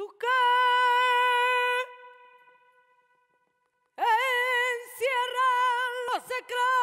tú que encierran los secretos.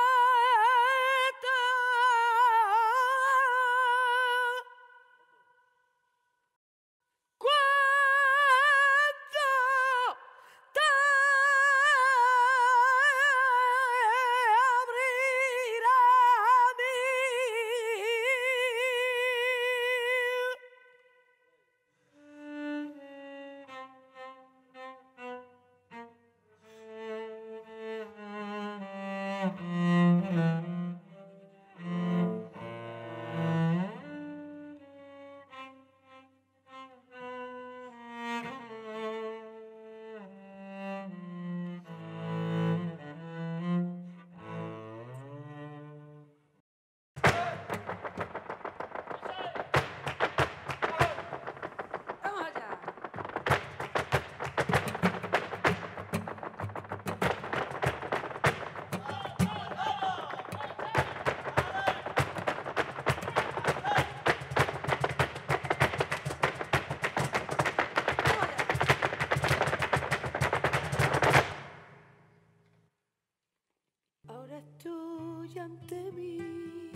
Ante mí,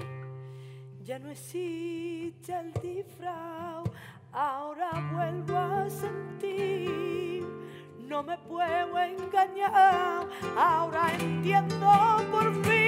ya no existe el disfraz, ahora vuelvo a sentir, no me puedo engañar, ahora entiendo por fin